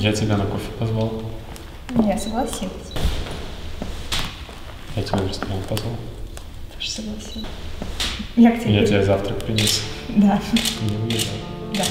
Я тебя на кофе позвал. Ну, я согласилась. Я тебя в ресторан позвал. Тоже согласилась. Я, к тебе я тебе завтрак принес. Да. Не уезжай. Да.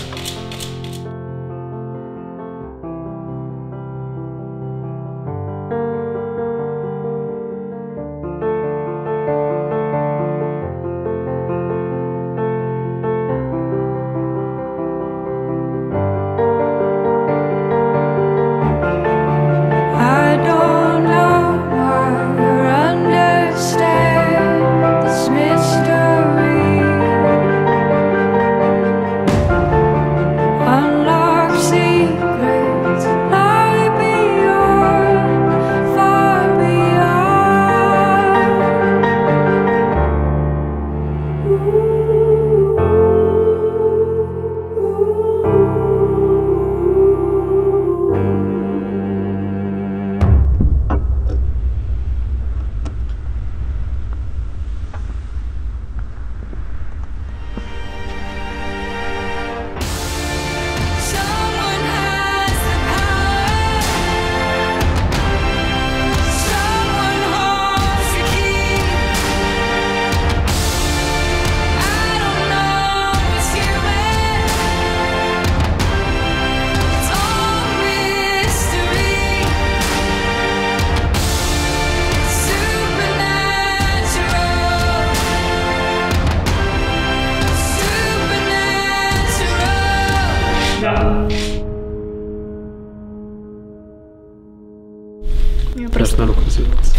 Я Просто на руку развивался.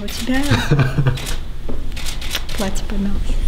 А у тебя платье помялось.